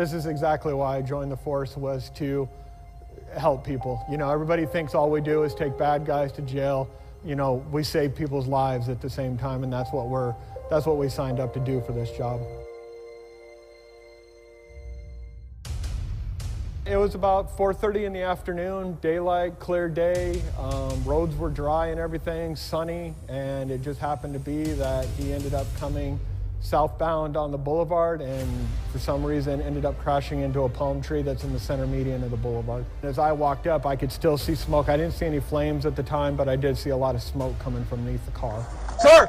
This is exactly why I joined the force was to help people. You know, everybody thinks all we do is take bad guys to jail. You know, we save people's lives at the same time, and that's what we're that's what we signed up to do for this job. It was about 4.30 in the afternoon, daylight, clear day. Um, roads were dry and everything, sunny, and it just happened to be that he ended up coming southbound on the boulevard and for some reason ended up crashing into a palm tree that's in the center median of the boulevard. As I walked up, I could still see smoke. I didn't see any flames at the time, but I did see a lot of smoke coming from beneath the car. Sir!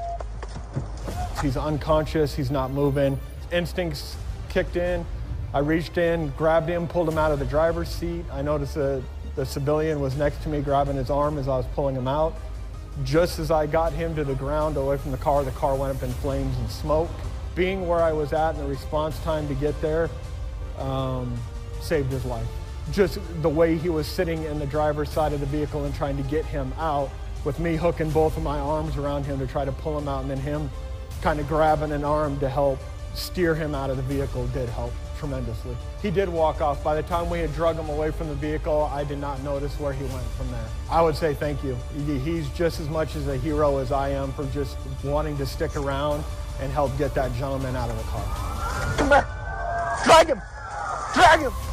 He's unconscious, he's not moving. Instincts kicked in. I reached in, grabbed him, pulled him out of the driver's seat. I noticed the, the civilian was next to me grabbing his arm as I was pulling him out. Just as I got him to the ground away from the car, the car went up in flames and smoke. Being where I was at and the response time to get there um, saved his life. Just the way he was sitting in the driver's side of the vehicle and trying to get him out, with me hooking both of my arms around him to try to pull him out, and then him kind of grabbing an arm to help steer him out of the vehicle did help tremendously. He did walk off. By the time we had drug him away from the vehicle, I did not notice where he went from there. I would say thank you. He's just as much as a hero as I am for just wanting to stick around and help get that gentleman out of the car. Come back! Drag him! Drag him!